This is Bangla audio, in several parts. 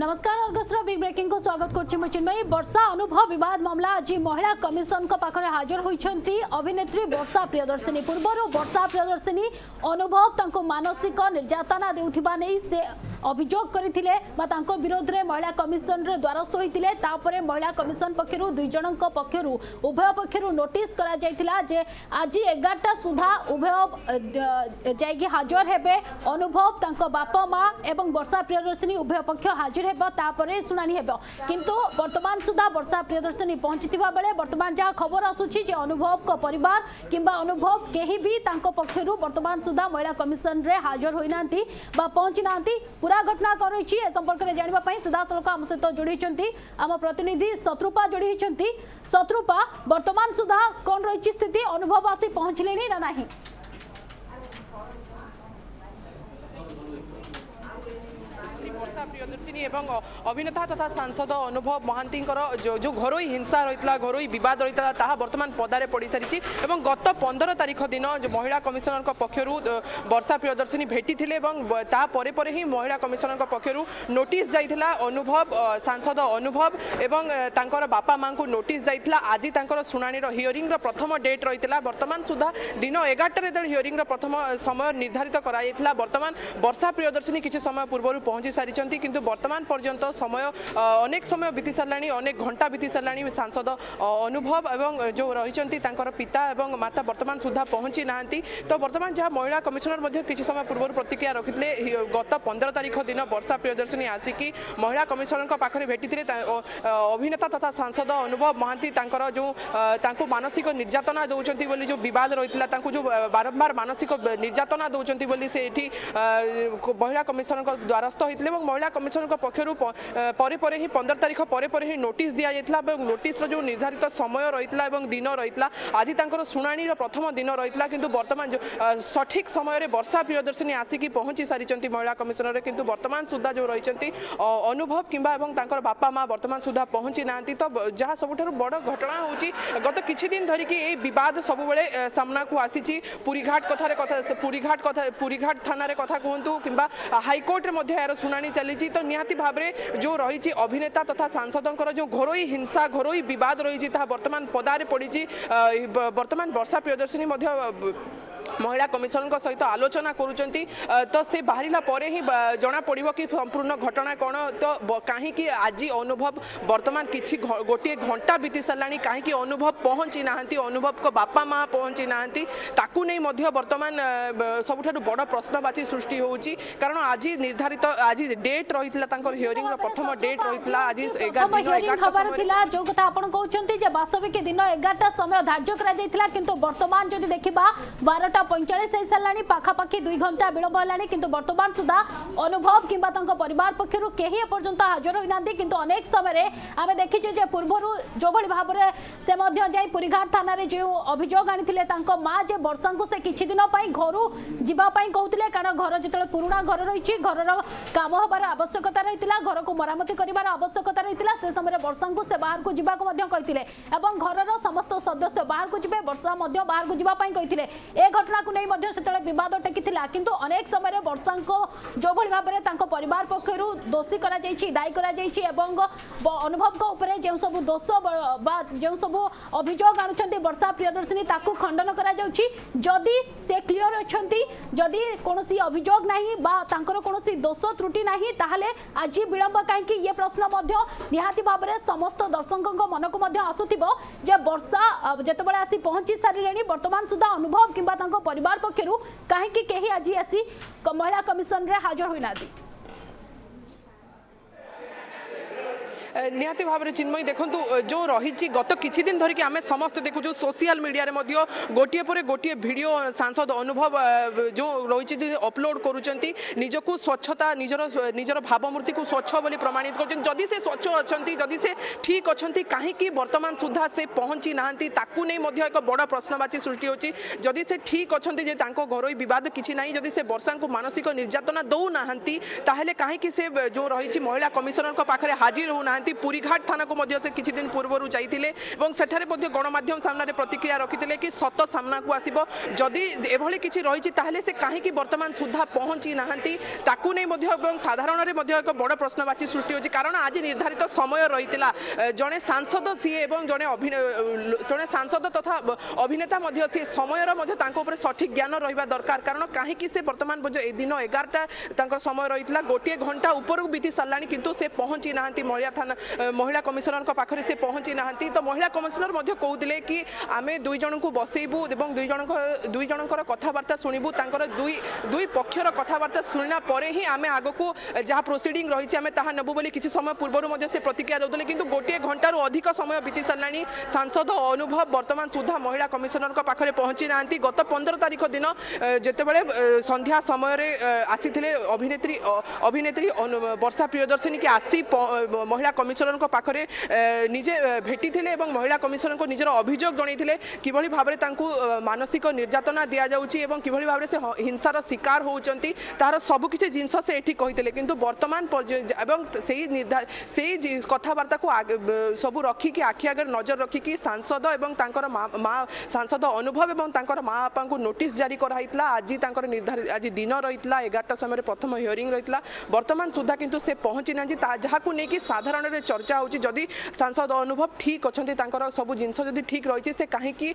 નમસ્કાર અર્ગસર બિગ બ્રેકિંગ સ્વાગત કરુચી મુ ચિન્મયી વર્ષા અનુભવ બિવાદ મામલા આજે મહિલા કમિશન પાખરે હાજર હોઈଛନ୍ତି અભિનેત્રી વર્ષા પ્રિયદર્શિની પૂર્વરૂ વર્ષા પ્રિયદર્શિની અનુભવ તાંકો માનસિક નિર્યાતના દેઉથિબા નેઈ સે અભિયોગ કરીଥିଲେ ବା ତାଙ୍କ ବିରୋଧରେ ମହିଳା କମିଶନର ଦ୍ୱାରସ୍ଥ ହୋଇଥିଲେ ତାପରେ ମହିଳା କମିଶନ ପକ୍ଷରୁ ଦୁଇ ଜଣଙ୍କ ପକ୍ଷରୁ ଉଭୟ ପକ୍ଷରୁ ନୋଟିସ୍ କରାଯାଇଥିଲା ଯେ ଆଜି ଏଗାରଟା ସୁଦ୍ଧା ଉଭୟ ଯାଇକି ହାଜର ହେବେ ଅନୁଭବ ତାଙ୍କ ବାପା ମା ଏବଂ ବର୍ଷା ପ୍ରିୟଦର୍ଶିନୀ ଉଭୟ ପକ୍ଷ ହାଜର হাজির হব তাপরে শুনানি হব কিন্তু বর্তমান সুদ্ধা বর্ষা প্রিয়দর্শনী পৌঁছিথিবা বেলে বর্তমান যা খবর আসুছি যে অনুভবক পরিবার কিংবা অনুভব কেহি বি তাঙ্ক পক্ষরু বর্তমান সুদ্ধা মহিলা কমিশনরে হাজর হই নাহান্তি বা পৌঁছি নাহান্তি পুরা ঘটনা কন রয়েছে এ সম্পর্কে জাঁয়া সিধাসলখ আম সহ যোড়ি আম প্রতিনিধি শত্রুপা যোড়ি শত্রুপা বর্তমান সুদ্ধা কন রয়েছে স্থিতি অনুভব আসি পৌঁছলে না না প্রিয়দর্শিনী এবং অভিনেতা তথা সাংসদ অনুভব মহান্তিঙ্কর যে ঘরোই হিংসা রয়েছে ঘরোই বিবাদ রয়েছে তাহা বর্তমান পদার পড়ি সারিছে এবং গত পনেরো তারিখ দিন মহিলা কমিশনার পক্ষর বর্ষা প্রিয়দর্শিনী ভেটি এবং তাপরে পরে হি মহিলা কমিশনার পক্ষর নোটিস যাই অনুভব সাংসদ অনুভব এবং তাঁর বাপা মা নোটিস যাই আজ তাঁর শুনানির হিয়রিং প্রথম ডেট রয়েছে বর্তমান সুদ্ধা দিন এগারটার যেত হিয়রিং প্রথম সময় নির্ধারিত করা বর্তমান বর্ষা প্রিয়দর্শিনী কিছু সময় পূর্ব পৌঁছি সারি তো বর্তমান পর্যন্ত সময় অনেক সময় বিতি সালানি অনেক ঘন্টা বিতি সালানি সংসদ অনুভব এবং যে রহি চন্তি তাংকর পিতা এবং মাতা বর্তমান সুধা পহंची নাନ୍ତି তো বর্তমান যা মহিলা কমিশনার মধ্য কিছু সময় পূর্বৰ প্রতিক্রিয়া ৰখিতলে গত 15 তারিখ দিন বর্ষা প্ৰদৰ্শনী আসি কি মহিলা কমিশনার কা পাখৰি ভেটি থলে অভিনেতা তথা সংসদ অনুভব মহান্তি তাংকৰ যে তাকু মানসিক নিৰ্জাতনা দৌচন্তি বুলি যে বিবাদ ৰহিতলা তাকু যে বারবার মানসিক নিৰ্জাতনা দৌচন্তি বুলি সেইটি মহিলা কমিছনৰ দৰাস্ত হৈতে মহিলা কমিশনক পক্ষর পরে পরে হি পনের তারিখ পরে পরে হি নোটিস দিয়া যাই এবং নোটিসর যে নির্ধারিত সময় রয়েছে এবং দিন রয়েছে আজ তাঁর শুনাণির প্রথম দিন রয়েছে কিন্তু বর্তমান সঠিক সময়ের বর্ষা প্রিয়দর্শিনী আসিকি পৌঁছি সারি মহিলা কমিশনরে কিন্তু বর্তমান সুদ্ধা যে রয়েছেন অনুভব কিংবা এবং তাঁর বাপা মা বর্তমান সুদ্ধা পৌঁছি না তো যা সবুঠ বড় ঘটনা হচ্ছে গত কিছুদিন ধরিকি এই বিবাদ সবুলে সামনাকু আসিছি পুরীঘাট কথার কথা পুরীঘাট কথা পুরীঘাট থানার কথা কুহতু কিংবা হাইকোর্টে এর শুনানি চালিছি তো নিহতি ভাবে যে রয়েছে অভিনেতা তথা সাংসদঙ্কর যে ঘরোই হিংসা ঘরোই বিবাদ রয়েছে তাহা বর্তমান পদারে পড়িছি বর্তমান বর্ষা প্রিয়দর্শিনী মধ্য महिला कमिशन सहित आलोचना करूँ तो से बाहर पर ही जना पड़ कि संपूर्ण घटना कौन तो कहीं आज अनुभव बर्तमान कि गोटे घंटा बीती सारा कहीं अनुभव पहुंची ना अनुभव को बापा माँ पहुँची नाकू नहीं बर्तमान सब बड़ प्रश्नवाची सृष्टि होने आज निर्धारित आज डेट रही हिअरींग प्रथम डेट रही आज खबर जो कथा कहते हैं वास्तविक दिन एगारटा समय धार्ज कर देखा बारटा চারটা পঁয়চাশ হয়ে সারা পাখাপাখি দুই ঘণ্টা বিলম্ব হল কিন্তু বর্তমান সুদ্ধা অনুভব কিংবা তাঁর পরিবার পক্ষ কে এপর্যন্ত হাজর হয়ে না কিন্তু অনেক সময় আমি দেখিছি যে পূর্বর যেভাবে ভাবে সে যাই পুরীঘাট থানার যে অভিযোগ আনিলে তাঁর মা যে বর্ষা সে কিছুদিন ঘর যাওয়া কুলে কারণ ঘর যেত পুরোনা ঘর রয়েছে ঘরর কাম হবার আবশ্যকতা রয়েছে ঘরক মরামতি করবার আবশ্যকতা রয়েছে সে সময় বর্ষা সে বাহার যা কে এবং ঘরর সমস্ত সদস্য বাহার যাবে বর্ষা বাহার যা কে এ ঘটনা घटना को नहीं से बद टेकी किंतु अनेक समय वर्षा को जो भाई भाव में पर जो सब दोष जो सब अभोग आणुंट वर्षा प्रियदर्शनी खंडन करदी से क्लीअर अच्छा जदि कौन अभोग नहीं कौन कहीं प्रश्न भाव समस्त दर्शकों मन को आसूब जे वर्षा जिते आसी पहुँची सारे बर्तमान सुधा अनुभव किंवा ପରିବାର ପକ୍ଷରୁ କାହିଁକି କେହି ଆଜି ଆସି ମହିଳା କମିଶନରେ ହାଜର ହୋଇନାହାନ୍ତି ନିହାତି ଭାବରେ ଚିନ୍ମୟୀ ଦେଖନ୍ତୁ ଯେଉଁ ରହିଛି ଗତ କିଛି ଦିନ ଧରିକି ଆମେ ସମସ୍ତେ ଦେଖୁଛୁ ସୋସିଆଲ ମିଡ଼ିଆରେ ମଧ୍ୟ ଗୋଟିଏ ପରେ ଗୋଟିଏ ଭିଡ଼ିଓ ସାଂସଦ ଅନୁଭବ ଯେଉଁ ରହିଛି ଅପଲୋଡ଼ କରୁଛନ୍ତି ନିଜକୁ ସ୍ୱଚ୍ଛତା ନିଜର ନିଜର ଭାବମୂର୍ତ୍ତିକୁ ସ୍ୱଚ୍ଛ ବୋଲି ପ୍ରମାଣିତ କରୁଛନ୍ତି ଯଦି ସେ ସ୍ୱଚ୍ଛ ଅଛନ୍ତି ଯଦି ସେ ଠିକ୍ ଅଛନ୍ତି କାହିଁକି ବର୍ତ୍ତମାନ ସୁଦ୍ଧା ସେ ପହଞ୍ଚି ନାହାନ୍ତି ତାକୁ ନେଇ ମଧ୍ୟ ଏକ ବଡ଼ ପ୍ରଶ୍ନବାଚୀ ସୃଷ୍ଟି ହେଉଛି ଯଦି ସେ ଠିକ୍ ଅଛନ୍ତି ଯେ ତାଙ୍କ ଘରୋଇ ବିବାଦ କିଛି ନାହିଁ ଯଦି ସେ ବର୍ଷାଙ୍କୁ ମାନସିକ ନିର୍ଯାତନା ଦେଉନାହାନ୍ତି ତାହେଲେ କାହିଁକି ସେ ଯେଉଁ ରହିଛି ମହିଳା କମିଶନରଙ୍କ ପାଖରେ ହାଜିର ହେଉନାହାନ୍ତି ପୁରୀ পুরীঘাট ଥାନାକୁ ମଧ୍ୟ ସେ କିଛି ଦିନ ପୂର୍ବରୁ ଯାଇଥିଲେ ଏବଂ ସେଠାରେ ମଧ୍ୟ ଗଣମାଧ୍ୟମ ସାମ୍ନାରେ ପ୍ରତିକ୍ରିୟା ରଖିଥିଲେ କି ସତ ସାମ୍ନାକୁ ଆସିବ ଯଦି ଏଭଳି କିଛି ରହିଛି ତାହେଲେ ସେ କାହିଁକି ବର୍ତ୍ତମାନ ସୁଦ୍ଧା ପହଞ୍ଚି ନାହାନ୍ତି ତାକୁ ନେଇ ମଧ୍ୟ ଏବଂ ସାଧାରଣରେ ମଧ୍ୟ ଏକ ବଡ଼ ପ୍ରଶ୍ନବାଚୀ ସୃଷ୍ଟି ହେଉଛି କାରଣ ଆଜି ନିର୍ଦ୍ଧାରିତ ସମୟ ରହିଥିଲା ଜଣେ ସାଂସଦ ସିଏ ଏବଂ ଜଣେ ଜଣେ ସାଂସଦ ତଥା ଅଭିନେତା ମଧ୍ୟ ସିଏ ସମୟର ମଧ୍ୟ ତାଙ୍କ ଉପରେ ସଠିକ୍ ଜ୍ଞାନ ରହିବା ଦରକାର କାରଣ କାହିଁକି ସେ ବର୍ତ୍ତମାନ ଏ ଦିନ ଏଗାରଟା ତାଙ୍କର ସମୟ ରହିଥିଲା ଗୋଟିଏ ଘଣ୍ଟା ଉପରକୁ ବିତି ସାରିଲାଣି କିନ୍ତୁ ସେ ପହଞ୍ଚି ନାହାନ୍ତି ମଳିଆ ଥାନା ମହିଳା କମିଶନରଙ୍କ ପାଖରେ ସେ ପହଞ୍ଚି ନାହାନ୍ତି ତ ମହିଳା କମିଶନର ମଧ୍ୟ କହୁଥିଲେ କି ଆମେ ଦୁଇ ଜଣଙ୍କୁ ବସେଇବୁ ଏବଂ ଦୁଇ ଜଣଙ୍କ ଦୁଇ ଜଣଙ୍କର କଥାବାର୍ତ୍ତା ଶୁଣିବୁ ତାଙ୍କର ଦୁଇ ଦୁଇ ପକ୍ଷର କଥାବାର୍ତ୍ତା ଶୁଣିଲା ପରେ ହିଁ ଆମେ ଆଗକୁ ଯାହା ପ୍ରୋସିଡିଂ ରହିଛି ଆମେ ତାହା ନେବୁ ବୋଲି କିଛି ସମୟ ପୂର୍ବରୁ ମଧ୍ୟ ସେ ପ୍ରତିକ୍ରିୟା ଦେଉଥିଲେ କିନ୍ତୁ ଗୋଟିଏ ଘଣ୍ଟାରୁ ଅଧିକ ସମୟ ବିତି ସାରିଲାଣି ସାଂସଦ ଅନୁଭବ ବର୍ତ୍ତମାନ ସୁଦ୍ଧା ମହିଳା କମିଶନରଙ୍କ ପାଖରେ ପହଞ୍ଚି ନାହାନ୍ତି ଗତ ପନ୍ଦର ତାରିଖ ଦିନ ଯେତେବେଳେ ସନ୍ଧ୍ୟା ସମୟରେ ଆସିଥିଲେ ଅଭିନେତ୍ରୀ ଅଭିନେତ୍ରୀ ବର୍ଷା ପ୍ରିୟଦର୍ଶିନୀକି ଆସି ମହିଳା କମିଶନ কমিশনরক পাখে নিজে ভেটিলে এবং মহিলা কমিশনরক নিজের অভিযোগ জনাইলে কিভাবে ভাবে তাঁকু মানসিক নির্যাতনা দিয়া যাচ্ছে এবং কিভাবে ভাবে সে হিংসার শিকার হচ্ছেন তার সবুকিছি জিনিস সে এটি কে কিন্তু বর্তমান এবং সেই সেই কথাবার্তা সবু রক্ষিকি আখি আগে নজর রক্ষিকি সাংসদ এবং তাঁর মা সাংসদ অনুভব এবং তাঁর মা বাপা নোটিস জারি করা হয়েছিল আজ তাঁর নির্ধারিত আজ দিন রয়েছিল এগারটা সময় প্রথম হিয়রিং রয়েছিল বর্তমান সুদ্ধা কিন্তু সে পৌঁছি না যা সাধারণের চর্চা হচ্ছে যদি সাংসদ অনুভব ঠিক অনেক সবু জিনিস যদি ঠিক রয়েছে সে কী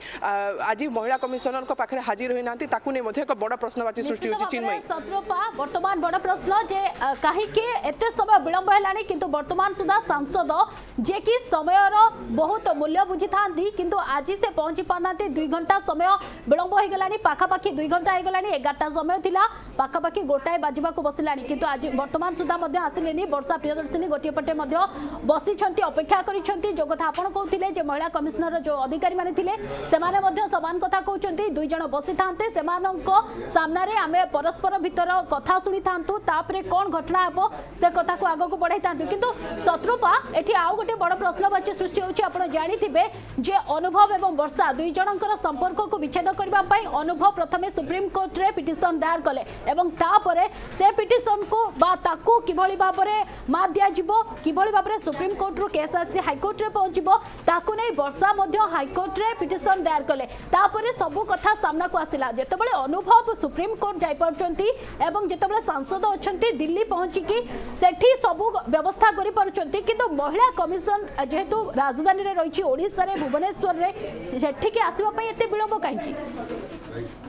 আজ মহিলা কমিশনর পাখে হাজির হয়ে না তাকে নিয়ে এক বড় প্রশ্নবাচী সৃষ্টি হচ্ছে চিন্ময়ী সতরূপা বর্তমান বড় প্রশ্ন যে কী এত সময় বিলম্ব হল কিন্তু বর্তমান সুদ্ধা সাংসদ যে কি সময়র বহুত মূল্য বুঝি থাকে কিন্তু আজ সে পৌঁছি পার না দুই ঘন্টা সময় বিলম্ব হয়ে গলা পাখাপাখি দুই ঘন্টা হয়ে গলা এগারোটা সময় লা পাখাপাখি গোটায়ে বাজবাক বসলা কিন্তু আজ বর্তমান সুদ্ধা আসলে বর্ষা প্রিয়দর্শিনী গোটিয়ে পটে বসিছেন অপেক্ষা করছেন যে কথা আপনার কৌলে যে মহিলা কমিশনার যে অধিকারী মানে সে সমান কথা কৌন দুইজন বসি থাকে সে সামনে আমি পরস্পর ভিতর কথা শুনে থাকু তাপরে কম ঘটনা হব সে কথা আগুক বড়াই থাকে কিন্তু শত্রুপা এটি আউ গোটে বড় প্রশ্নবাচী সৃষ্টি হচ্ছে আপনার জাঁথে যে অনুভব এবং বর্ষা দুইজণকর সম্পর্ক বিচ্ছেদ করা অনুভব প্রথমে সুপ্রিমকোর্টে পিটিশন দায়ের কলে এবং তাপরে সে পিটিশনকু বা তাকে কিভাবে ভাবে মা দিয়ে যাব কিভাবে ভাবে ପରେ ସୁପ୍ରିମକୋର୍ଟରୁ କେସ୍ ଆସି ହାଇକୋର୍ଟରେ ପହଞ୍ଚିବ ତାକୁ ନେଇ ବର୍ଷା ମଧ୍ୟ ହାଇକୋର୍ଟରେ ପିଟିସନ୍ ଦାୟର କଲେ ତାପରେ ସବୁ କଥା ସାମ୍ନାକୁ ଆସିଲା ଯେତେବେଳେ ଅନୁଭବ ସୁପ୍ରିମକୋର୍ଟ ଯାଇପାରୁଛନ୍ତି ଏବଂ ଯେତେବେଳେ ସାଂସଦ ଅଛନ୍ତି ଦିଲ୍ଲୀ ପହଞ୍ଚିକି ସେଠି ସବୁ ବ୍ୟବସ୍ଥା କରିପାରୁଛନ୍ତି କିନ୍ତୁ ମହିଳା କମିଶନ ଯେହେତୁ ରାଜଧାନୀରେ ରହିଛି ଓଡ଼ିଶାରେ ଭୁବନେଶ୍ୱରରେ ସେଠିକି ଆସିବା ପାଇଁ ଏତେ ବିଳମ୍ବ କାହିଁକି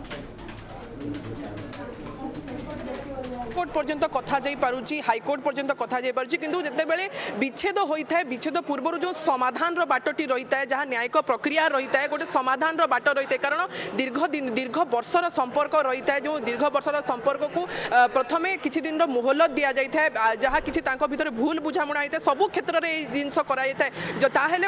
হাইকোর্ট পর্যন্ত কথা যাই যাইপারুছি হাইকোর্ট পর্যন্ত কথা যাই যাইপারুছি কিন্তু যেতবে বিচ্ছেদ হয়ে বিচ্ছেদ পূর্বর যে সমাধানর বাটটি রয়েছে যা ন্যায়িক প্রক্রিয়া রয়েছে গোটে সমাধানর বাট রয়েছে কারণ দীর্ঘ দিন দীর্ঘ বর্ষর সম্পর্ক রয়েছে যে দীর্ঘ বর্ষর সম্পর্ককু প্রথমে কিছু দিনর মোহলত দিয়া যাই যা কিছু তাঙ্ক ভিতরে ভুল বুঝামଣା হয়ে সব ক্ষেত্রে এই জিনিস করা যাই তাহলে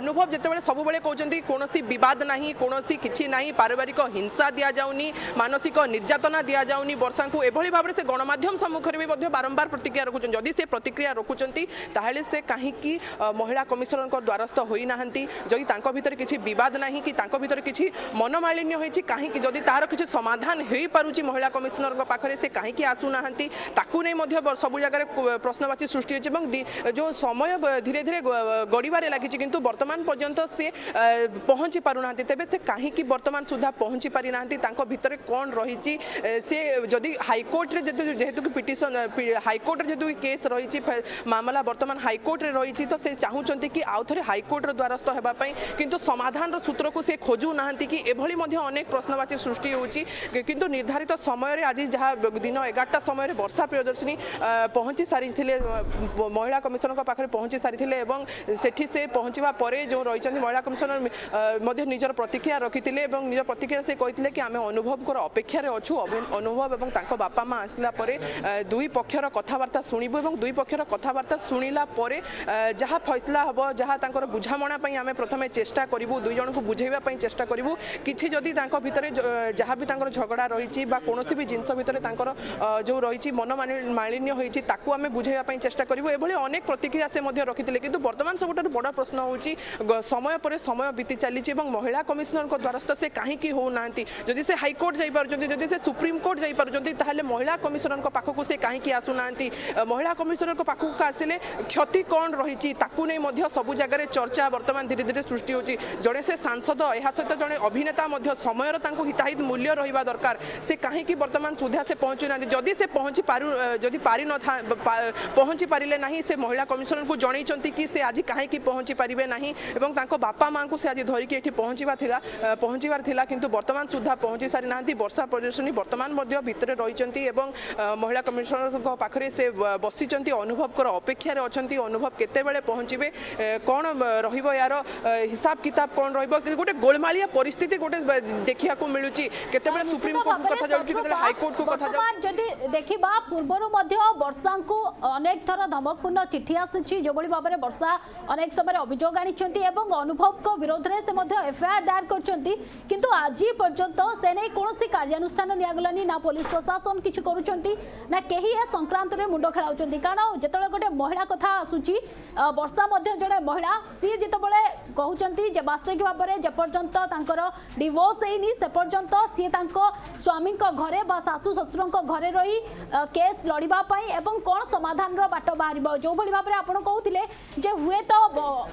অনুভব যেতবে সবুলে কৌন কোণী বিবাদ না কোণী কিছু না পারিবারিক হিংসা দিয়া যাওনি মানসিক নির্যাতনা দিয়া যাওনি বর্ষাঙ্কু এভাবে ভাবে সে গণ ଗଣମାଧ୍ୟମ ସମ୍ମୁଖରେ ବି ମଧ୍ୟ ବାରମ୍ବାର ପ୍ରତିକ୍ରିୟା ରଖୁଛନ୍ତି ଯଦି ସେ ପ୍ରତିକ୍ରିୟା ରଖୁଛନ୍ତି ତାହେଲେ ସେ କାହିଁକି ମହିଳା କମିଶନରଙ୍କ ଦ୍ୱାରସ୍ଥ ହୋଇନାହାନ୍ତି ଯଦି ତାଙ୍କ ଭିତରେ କିଛି ବିବାଦ ନାହିଁ କି ତାଙ୍କ ଭିତରେ କିଛି ମନମାଳିନ୍ୟ ହୋଇଛି କାହିଁକି ଯଦି ତାହାର କିଛି ସମାଧାନ ହୋଇପାରୁଛି ମହିଳା କମିଶନରଙ୍କ ପାଖରେ ସେ କାହିଁକି ଆସୁନାହାନ୍ତି ତାକୁ ନେଇ ମଧ୍ୟ ସବୁ ଜାଗାରେ ପ୍ରଶ୍ନବାଚୀ ସୃଷ୍ଟି ହୋଇଛି ଏବଂ ଯେଉଁ ସମୟ ଧୀରେ ଧୀରେ ଗଡ଼ିବାରେ ଲାଗିଛି କିନ୍ତୁ ବର୍ତ୍ତମାନ ପର୍ଯ୍ୟନ୍ତ ସେ ପହଞ୍ଚି ପାରୁନାହାନ୍ତି ତେବେ ସେ କାହିଁକି ବର୍ତ୍ତମାନ ସୁଦ୍ଧା ପହଞ୍ଚି ପାରିନାହାନ୍ତି ତାଙ୍କ ଭିତରେ କ'ଣ ରହିଛି ସେ ଯଦି ହାଇକୋର୍ଟରେ ଯଦି যেহেতু কি পিটিশন হাইকোর্টের যেহেতু কেস রয়েছে মামলা বর্তমান হাইকোর্টে রয়েছে তো সে চাহুচ্ছেন কি আউথরে হাইকোর্টর দ্বারস্থ হওয়া কিন্তু সমাধানর সূত্রকু সে খোঁজু না কি এভাবে অনেক প্রশ্নবাচী সৃষ্টি হচ্ছে কিন্তু নির্ধারিত সময়ের আজ যা দিন এগারটা সময়ের বর্ষা প্রিয়দর্শিনী পৌঁছি সারি মহিলা কমিশন পাখে পৌঁছি সারি এবং সেটি সে পৌঁছবা পরে যে রয়েছেন মহিলা কমিশন নিজের প্রতিক্রিয়া রাখিলে এবং নিজ প্রতিক্রিয়া সে কে আমি অনুভবকর অপেক্ষার অছু অনুভব এবং তাঁর বাপা মা আসলা পরে ପରେ ଦୁଇ ପକ୍ଷର କଥାବାର୍ତ୍ତା ଶୁଣିବୁ ଏବଂ ଦୁଇ ପକ୍ଷର କଥାବାର୍ତ୍ତା ଶୁଣିଲା ପରେ ଯାହା ଫଇସଲା ହେବ ଯାହା ତାଙ୍କର ବୁଝାମଣା ପାଇଁ ଆମେ ପ୍ରଥମେ ଚେଷ୍ଟା କରିବୁ ଦୁଇ ଜଣଙ୍କୁ ବୁଝେଇବା ପାଇଁ ଚେଷ୍ଟା କରିବୁ କିଛି ଯଦି ତାଙ୍କ ଭିତରେ ଯାହା ବି ତାଙ୍କର ଝଗଡ଼ା ରହିଛି ବା କୌଣସି ବି ଜିନିଷ ଭିତରେ ତାଙ୍କର ଯେଉଁ ରହିଛି ମନ ମାଳିନ୍ୟ ହୋଇଛି ତାକୁ ଆମେ ବୁଝେଇବା ପାଇଁ ଚେଷ୍ଟା କରିବୁ ଏଭଳି ଅନେକ ପ୍ରତିକ୍ରିୟା ସେ ମଧ୍ୟ ରଖିଥିଲେ କିନ୍ତୁ ବର୍ତ୍ତମାନ ସବୁଠାରୁ ବଡ଼ ପ୍ରଶ୍ନ ହେଉଛି ସମୟ ପରେ ସମୟ ବିତି ଚାଲିଛି ଏବଂ ମହିଳା କମିଶନରଙ୍କ ଦ୍ୱାରସ୍ଥ ସେ କାହିଁକି ହେଉନାହାନ୍ତି ଯଦି ସେ ହାଇକୋର୍ଟ ଯାଇପାରୁଛନ୍ତି ଯଦି ସେ ସୁପ୍ରିମକୋର୍ଟ ଯାଇପାରୁଛନ୍ତି ତାହେଲେ ମହିଳା କମିଶନର କମିଶନରଙ୍କ ପାଖକୁ ସେ କାହିଁକି ଆସୁନାହାନ୍ତି ମହିଳା କମିଶନରଙ୍କ ପାଖକୁ ଆସିଲେ କ୍ଷତି କ'ଣ ରହିଛି ତାକୁ ନେଇ ମଧ୍ୟ ସବୁ ଜାଗାରେ ଚର୍ଚ୍ଚା ବର୍ତ୍ତମାନ ଧୀରେ ଧୀରେ ସୃଷ୍ଟି ହେଉଛି ଜଣେ ସେ ସାଂସଦ ଏହା ସହିତ ଜଣେ ଅଭିନେତା ମଧ୍ୟ ସମୟର ତାଙ୍କୁ ହିତାହିତ ମୂଲ୍ୟ ରହିବା ଦରକାର ସେ କାହିଁକି ବର୍ତ୍ତମାନ ସୁଦ୍ଧା ସେ ପହଞ୍ଚୁନାହାନ୍ତି ଯଦି ସେ ପହଞ୍ଚି ପାରୁ ଯଦି ପାରିନଥା ପହଞ୍ଚି ପାରିଲେ ନାହିଁ ସେ ମହିଳା କମିଶନରଙ୍କୁ ଜଣେଇଛନ୍ତି କି ସେ ଆଜି କାହିଁକି ପହଞ୍ଚି ପାରିବେ ନାହିଁ ଏବଂ ତାଙ୍କ ବାପା ମାଆଙ୍କୁ ସେ ଆଜି ଧରିକି ଏଠି ପହଞ୍ଚିବା ଥିଲା ପହଞ୍ଚିବାର ଥିଲା କିନ୍ତୁ ବର୍ତ୍ତମାନ ସୁଦ୍ଧା ପହଞ୍ଚି ସାରିନାହାନ୍ତି ବର୍ଷା ପ୍ରଦର୍ଶନୀ ବର୍ତ୍ତମାନ ମଧ୍ୟ ଭିତରେ ରହିଛନ୍ତି ଏବଂ ମହିଳା କମିଶନରଙ୍କ ପାଖରେ ସେ ବସିଛନ୍ତି ଅନୁଭବଙ୍କର ଅପେକ୍ଷାରେ ଅଛନ୍ତି ଅନୁଭବ କେତେବେଳେ ପହଞ୍ଚିବେ କ'ଣ ରହିବ ଏହାର ହିସାବ କିତାବ କ'ଣ ରହିବ ଗୋଟେ ଗୋଳମାଳିଆ ପରିସ୍ଥିତି ଗୋଟେ ଦେଖିବାକୁ ମିଳୁଛି କେତେବେଳେ ସୁପ୍ରିମକୋର୍ଟକୁ କଥା ଯାଉଛି କେତେବେଳେ ହାଇକୋର୍ଟକୁ କଥା ଯାଉଛି ଯଦି ଦେଖିବା ପୂର୍ବରୁ ମଧ୍ୟ ବର୍ଷାଙ୍କୁ ଅନେକ ଥର ଧମକପୂର୍ଣ୍ଣ ଚିଠି ଆସିଛି ଯେଉଁଭଳି ଭାବରେ ବର୍ଷା ଅନେକ ସମୟରେ ଅଭିଯୋଗ ଆଣିଛନ୍ତି ଏବଂ ଅନୁଭବଙ୍କ ବିରୋଧରେ ସେ ମଧ୍ୟ ଏଫଆଇଆର ଦାୟର କରିଛନ୍ତି କିନ୍ତୁ ଆଜି ପର୍ଯ୍ୟନ୍ତ ସେ ନେଇ କୌଣସି କାର୍ଯ୍ୟାନୁଷ୍ଠାନ ନିଆଗଲାନି ନା ପୋଲିସ ପ୍ରଶାସନ କିଛି କରୁଛନ୍ତି ନା କେହି ଏ ସଂକ୍ରାନ୍ତରେ ମୁଣ୍ଡ ଖେଳାଉଛନ୍ତି କାରଣ ଯେତେବେଳେ ଗୋଟେ ମହିଳା କଥା ଆସୁଛି ବର୍ଷା ମଧ୍ୟ ଜଣେ ମହିଳା ସିଏ ଯେତେବେଳେ कहते वास्तविक भाव में जपर्यंत डिवोर्स है सेपर्यंत सी स्वामी घर शाशु शशुर घरे रही केस लड़ापाई कौन समाधान बाट बाहर जो भाई भाव में आज कहते जे हुए तो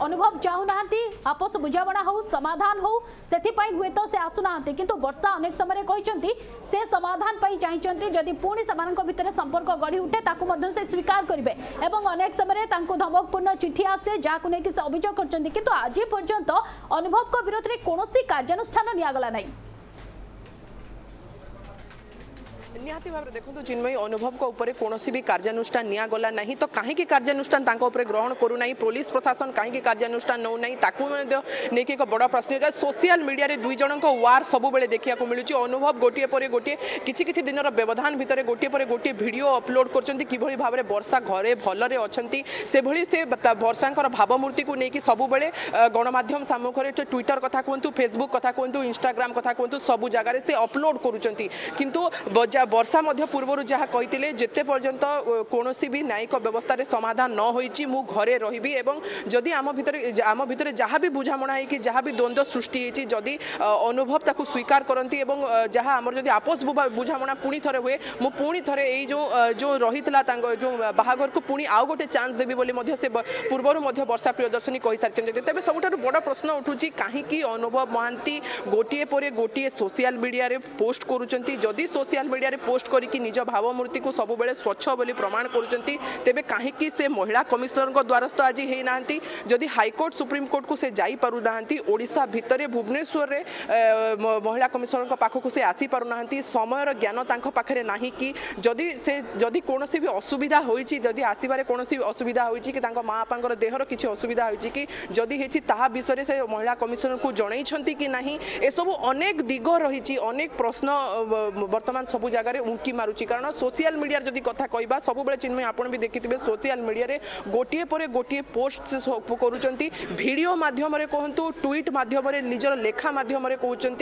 अनुभव चाहूना आपस बुझाणा हो समाधान हो से आसुना कि वर्षा अनेक समय कही से समाधान पर चाहते जदि पुणी सेमितर संपर्क गढ़ी उठे से स्वीकार करेंगे अनेक समय धमकपूर्ण चिठी आसे जहाँ को लेकिन से अभोग कर পর্যন্ত অনুভব বিরোধে কোণী কার্যানুষ্ঠান নিগলা নাই निहाती भाव देखो तो चिन्मयी अनुभव कौन भी कार्यानुषान निगला ना तो कहीं कार्यानुषान ग्रहण करूना पुलिस प्रशासन कहीं कार्यानुषान नौना नहीं एक बड़ प्रश्न सोशियाल मीडिया दुईज वार सब देखा मिलूँ अनुभव गोटे पर गोटे किसी किसी दिन व्यवधान भितर गोटे पर गोटे भिड अपलोड करसा घरे भल से वर्षा भावमूर्ति को लेकिन सबुबले गणमाम सामुखें ट्विटर कथ कहु फेसबुक कथ कहु इनग्राम कथ कहु सब जगह से अपलोड करुँच कितु বর্ষা মধ্যে পূর্বর যা কে যেতে পর্যন্ত কোণী বি ন্যায়িক ব্যবস্থার সমাধান ন হয়েছি মু ঘরে রহবি এবং যদি আম ভিতরে আম ভিতরে যা বি বুঝামଣା হয়েকি যা বি দ্বন্দ্ব সৃষ্টি হয়েছি যদি অনুভব তাকে স্বীকার করতে এবং যা আমার যদি আপোষ বুঝামଣା পুঁ থরে হুয়ে মু পুঁ থরে এই যে যে রহিলা যে বাহাগরক পুঁ আউ গোটে চান্স দেবি বলে সে পূর্বর বর্ষা প্রিয়দর্শনী কই সারি তবে সবুঠার বড় প্রশ্ন উঠুছি কাহিকি অনুভব মহান্তি গোটিয়ে পরে গোটিয়ে সোশিয়াল মিডিয়ারে পোস্ট করুচার যদি সোশিয়াল মিডিয়ারে ଇନ୍ଷ୍ଟାରେ ପୋଷ୍ଟ କରିକି ନିଜ ଭାବମୂର୍ତ୍ତିକୁ ସବୁବେଳେ ସ୍ୱଚ୍ଛ ବୋଲି ପ୍ରମାଣ କରୁଛନ୍ତି ତେବେ କାହିଁକି ସେ ମହିଳା କମିଶନରଙ୍କ ଦ୍ୱାରସ୍ଥ ଆଜି ହୋଇନାହାନ୍ତି ଯଦି ହାଇକୋର୍ଟ ସୁପ୍ରିମକୋର୍ଟକୁ ସେ ଯାଇପାରୁନାହାନ୍ତି ଓଡ଼ିଶା ଭିତରେ ଭୁବନେଶ୍ୱରରେ ମହିଳା କମିଶନରଙ୍କ ପାଖକୁ ସେ ଆସିପାରୁନାହାନ୍ତି ସମୟର ଜ୍ଞାନ ତାଙ୍କ ପାଖରେ ନାହିଁ କି ଯଦି ସେ ଯଦି କୌଣସି ବି ଅସୁବିଧା ହୋଇଛି ଯଦି ଆସିବାରେ କୌଣସି ଅସୁବିଧା ହୋଇଛି କି ତାଙ୍କ ମା ବାପାଙ୍କର ଦେହର କିଛି ଅସୁବିଧା ହୋଇଛି କି ଯଦି ହେଇଛି ତାହା ବିଷୟରେ ସେ ମହିଳା କମିଶନରଙ୍କୁ ଜଣେଇଛନ୍ତି କି ନାହିଁ ଏସବୁ ଅନେକ ଦିଗ ରହିଛି ଅନେକ ପ୍ରଶ୍ନ ବର୍ତ୍ତମାନ ସବୁ ଜାଗାରେ জায়গায় উঁকি মারুছি কারণ সোশিয়াল মিডিয়ার যদি কথা কহা সবুলে চিন্ময় আপনার বি দেখিবে সোশিয়াল মিডিয়ায় গোটিয়ে পরে গোটিয়ে পোস্ট করছেন ভিডিও মাধ্যমে কুহতু ট্যুইট মাধ্যমে নিজের লেখা মাধ্যমে কুচার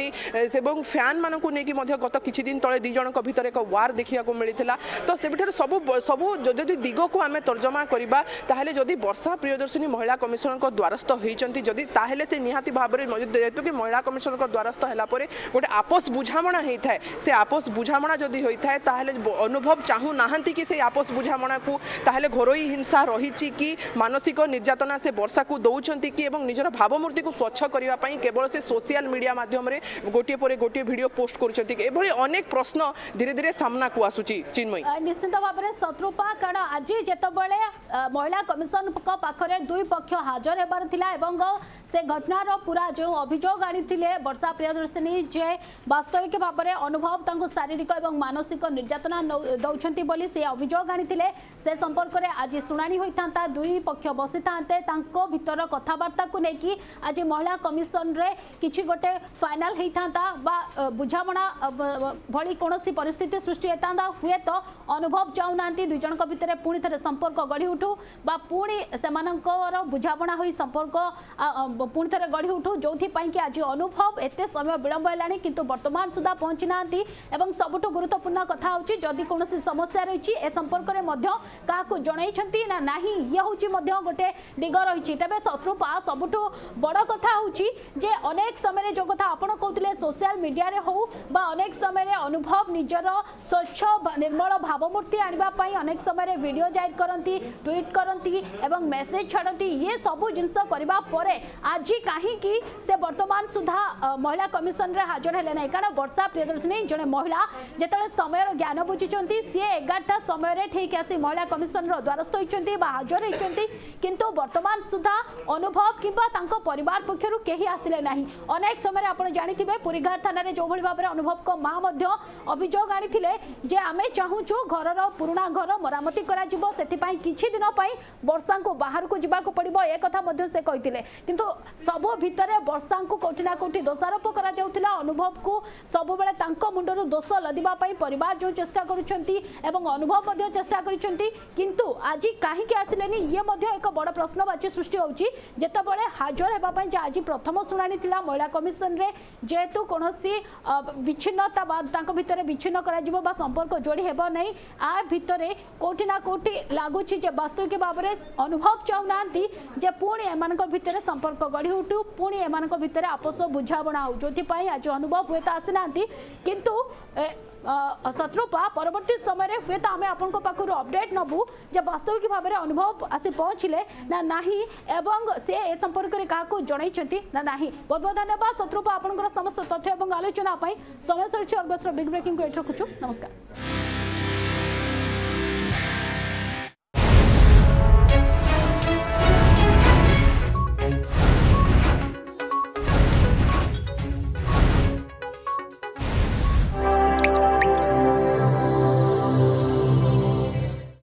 এবং ফ্যান মানুষ নিয়ে গত কিছুদিন তলে দুইজনক ভিতরে এক ওয়ার দেখা মিলিলা তো সেঠার সবু সবু যদি দিগক আমি তর্জমা করা তাহলে যদি বর্ষা প্রিয়দর্শিনী মহিলা কমিশনর দ্বারস্থ হয়েছেন যদি তাহলে সে নিহতি ভাবে যেহেতু কি মহিলা কমিশনর দ্বারস্থ হলাপরে গোটে আপোষ বুঝামণা হয়ে থাকে সে আপোষ বুঝামণা যদি ଯଦି ହୋଇଥାଏ ତାହେଲେ ଅନୁଭବ ଚାହୁଁନାହାନ୍ତି କି ସେଇ ଆପୋଷ ବୁଝାମଣାକୁ ତାହେଲେ ଘରୋଇ ହିଂସା ରହିଛି କି ମାନସିକ ନିର୍ଯାତନା ସେ ବର୍ଷାକୁ ଦେଉଛନ୍ତି କି ଏବଂ ନିଜର ଭାବମୂର୍ତ୍ତିକୁ ସ୍ୱଚ୍ଛ କରିବା ପାଇଁ କେବଳ ସେ ସୋସିଆଲ ମିଡ଼ିଆ ମାଧ୍ୟମରେ ଗୋଟିଏ ପରେ ଗୋଟିଏ ଭିଡ଼ିଓ ପୋଷ୍ଟ କରୁଛନ୍ତି ଏଭଳି ଅନେକ ପ୍ରଶ୍ନ ଧୀରେ ଧୀରେ ସାମ୍ନାକୁ ଆସୁଛି ଚିନ୍ମୟୀ ନିଶ୍ଚିତ ଭାବରେ ଶତ୍ରୁପା କାରଣ ଆଜି ଯେତେବେଳେ ମହିଳା କମିଶନଙ୍କ ପାଖରେ ଦୁଇ ପକ୍ଷ ହାଜର ହେବାର ଥିଲା ଏବଂ ସେ ଘଟଣାର ପୁରା ଯେଉଁ ଅଭିଯୋଗ ଆଣିଥିଲେ ବର୍ଷା ପ୍ରିୟଦର୍ଶିନୀ ଯେ ବାସ୍ତବିକ ଭାବରେ ଅନୁଭବ ତାଙ୍କୁ ଶାରୀରିକ ଏବଂ ମାନସିକ ନିର୍ଯାତନା ଦେଉଛନ୍ତି ବୋଲି ସେ ଅଭିଯୋଗ ଆଣିଥିଲେ ସେ ସମ୍ପର୍କରେ ଆଜି ଶୁଣାଣି ହୋଇଥାନ୍ତା ଦୁଇ ପକ୍ଷ ବସିଥାନ୍ତେ ତାଙ୍କ ଭିତର କଥାବାର୍ତ୍ତାକୁ ନେଇକି ଆଜି ମହିଳା କମିଶନରେ କିଛି ଗୋଟେ ଫାଇନାଲ ହେଇଥାନ୍ତା ବା ବୁଝାମଣା ଭଳି କୌଣସି ପରିସ୍ଥିତି ସୃଷ୍ଟି ହୋଇଥାନ୍ତା ହୁଏତ ଅନୁଭବ ଚାହୁଁନାହାନ୍ତି ଦୁଇ ଜଣଙ୍କ ଭିତରେ ପୁଣି ଥରେ ସମ୍ପର୍କ ଗଢ଼ି ଉଠୁ ବା ପୁଣି ସେମାନଙ୍କର ବୁଝାମଣା ହୋଇ ସମ୍ପର୍କ एवं गढ़ी उठू जो कि आज अनुभव एत समय विलंब है कि बर्तमान सुधा पहुंची ना सब गुरुत्वपूर्ण कथ हूँ जदि कौन समस्या रही संपर्क में जनई ना ये हूँ गोटे दिग रही तेज शत्रुपा सब बड़ कथा जे अनेक समय जो कथा आपड़ कहते सोशियाल मीडिया होनेक समय अनुभव निजर स्वच्छ निर्मल भावमूर्ति आने अनेक समय भिड जाहिर करती ट्विट करती मेसेज छाड़ती ये सब जिन आज कहीं से बर्तमान सुधा महिला कमिशन रे हाजर हेले ना कारण वर्षा प्रियदर्शनी जड़े महिला जिते समय ज्ञान बुझिं सी एगारटा समय ठीक आसी महिला कमिशन र्वारस्थ होती हाजर होती कि बर्तमान सुधा अनुभव कि पक्षर कहीं आसिले ना अनेक समय आज जानते हैं थाना जो भाई भाव में अनुभव माँ अभोग आनी आम चाहू घर पुराणा घर मरामती करा कि दिन वर्षा को बाहर को जवाक पड़ो एक कथा से कही कितु ସବୁ ଭିତରେ ବର୍ଷାଙ୍କୁ କୋଉଠି ନା କୋଉଠି ଦୋଷାରୋପ କରାଯାଉଥିଲା ଅନୁଭବକୁ ସବୁବେଳେ ତାଙ୍କ ମୁଣ୍ଡରୁ ଦୋଷ ଲଦିବା ପାଇଁ ପରିବାର ଯେଉଁ ଚେଷ୍ଟା କରୁଛନ୍ତି ଏବଂ ଅନୁଭବ ମଧ୍ୟ ଚେଷ୍ଟା କରିଛନ୍ତି କିନ୍ତୁ ଆଜି କାହିଁକି ଆସିଲେନି ଇଏ ମଧ୍ୟ ଏକ ବଡ଼ ପ୍ରଶ୍ନବାଚୀ ସୃଷ୍ଟି ହେଉଛି ଯେତେବେଳେ ହାଜର ହେବା ପାଇଁ ଯେ ଆଜି ପ୍ରଥମ ଶୁଣାଣି ଥିଲା ମହିଳା କମିଶନରେ ଯେହେତୁ କୌଣସି ବିଚ୍ଛିନ୍ନତା ବା ତାଙ୍କ ଭିତରେ ବିଚ୍ଛିନ୍ନ କରାଯିବ ବା ସମ୍ପର୍କ ଯୋଡ଼ି ହେବ ନାହିଁ ଆ ଭିତରେ କୋଉଠି ନା କୋଉଠି ଲାଗୁଛି ଯେ ବାସ୍ତବିକ ଭାବରେ ଅନୁଭବ ଚାହୁଁନାହାନ୍ତି ଯେ ପୁଣି ଏମାନଙ୍କ ଭିତରେ ସମ୍ପର୍କ ସମ୍ପର୍କ ଗଢ଼ି ଉଠୁ ପୁଣି ଏମାନଙ୍କ ଭିତରେ ଆପୋଷ ବୁଝାମଣା ହେଉ ଯେଉଁଥିପାଇଁ ଆଜି ଅନୁଭବ ହୁଏତ ଆସିନାହାନ୍ତି କିନ୍ତୁ ଶତ୍ରୁପା ପରବର୍ତ୍ତୀ ସମୟରେ ହୁଏତ ଆମେ ଆପଣଙ୍କ ପାଖରୁ ଅପଡେଟ୍ ନେବୁ ଯେ ବାସ୍ତବିକ ଭାବରେ ଅନୁଭବ ଆସି ପହଞ୍ଚିଲେ ନା ନାହିଁ ଏବଂ ସେ ଏ ସମ୍ପର୍କରେ କାହାକୁ ଜଣାଇଛନ୍ତି ନା ନାହିଁ ବହୁତ ବହୁତ ଧନ୍ୟବାଦ ଶତ୍ରୁପା ଆପଣଙ୍କର ସମସ୍ତ ତଥ୍ୟ ଏବଂ ଆଲୋଚନା ପାଇଁ ସମୟ ସରିଛି ଅର୍ଗସ୍ର ବିଗ୍ ବ୍ରେକିଂକୁ ଏଠି ରଖୁଛୁ ନମସ୍କାର